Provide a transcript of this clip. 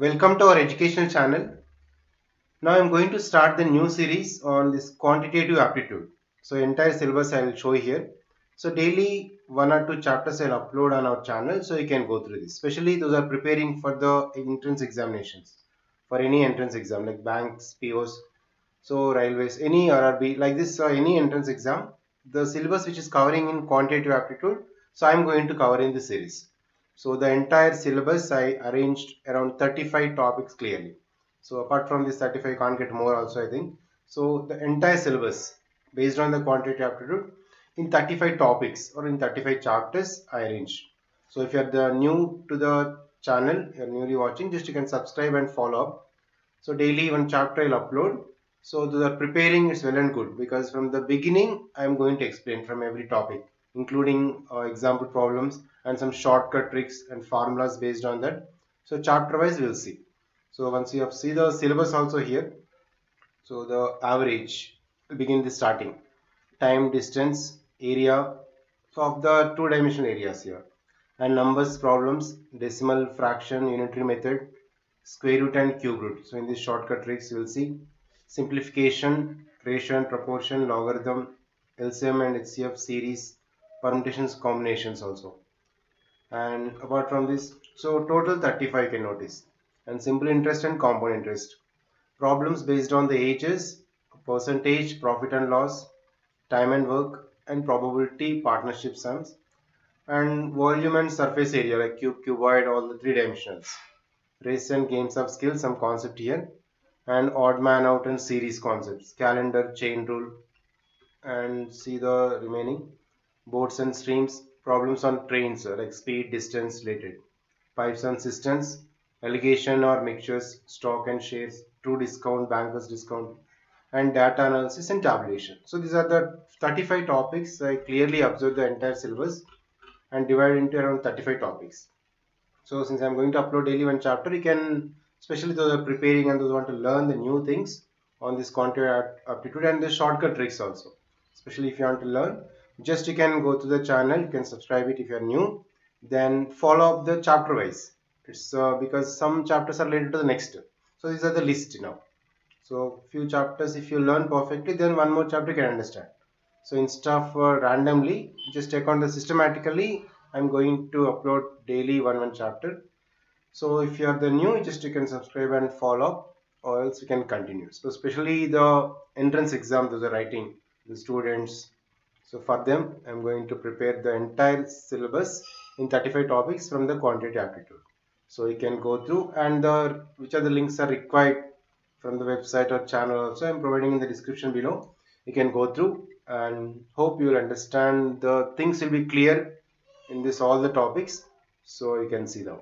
Welcome to our educational channel. Now I'm going to start the new series on this quantitative aptitude. So entire syllabus I will show here. So daily one or two chapters I'll upload on our channel so you can go through this. Especially those are preparing for the entrance examinations. For any entrance exam like banks, POs, so railways, any RRB like this uh, any entrance exam. The syllabus which is covering in quantitative aptitude. So I'm going to cover in this series. So the entire syllabus I arranged around 35 topics clearly. So apart from this 35 you can't get more also I think. So the entire syllabus based on the quantitative aptitude in 35 topics or in 35 chapters I arranged. So if you are the new to the channel, you are newly watching, just you can subscribe and follow up. So daily one chapter I'll upload. So the preparing is well and good because from the beginning I am going to explain from every topic including uh, example problems and some shortcut tricks and formulas based on that. So chapter wise we'll see. So once you have see the syllabus also here. So the average begin the starting time, distance, area of the two dimensional areas here and numbers problems, decimal, fraction, unitary method, square root and cube root. So in this shortcut tricks you will see simplification, ratio and proportion, logarithm, LCM and HCF series, permutations, combinations also. And apart from this so total 35 can notice and simple interest and compound interest. Problems based on the ages percentage profit and loss time and work and probability partnership sums and volume and surface area like cube cuboid all the three dimensionals race and games of skill some concept here and odd man out and series concepts calendar chain rule and see the remaining boats and streams problems on trains uh, like speed, distance related, pipes and cisterns, alligation or mixtures, stock and shares, true discount, bankers discount, and data analysis and tabulation. So these are the 35 topics. I clearly observed the entire syllabus and divided into around 35 topics. So since I'm going to upload daily one chapter, you can, especially those are preparing and those want to learn the new things on this quantitative aptitude and the shortcut tricks also. Especially if you want to learn, just you can go to the channel you can subscribe it if you are new. Then follow up the chapter wise. It's uh, because some chapters are related to the next. So these are the list now. So few chapters if you learn perfectly then one more chapter you can understand. So instead of uh, randomly just take on the systematically i'm going to upload daily one one chapter. So if you are the new just you can subscribe and follow up or else you can continue. So especially the entrance exam those are writing the students so for them, I'm going to prepare the entire syllabus in 35 topics from the quantitative aptitude. So you can go through and the which are the links are required from the website or channel also I'm providing in the description below. You can go through and hope you will understand the things will be clear in this all the topics. So you can see now.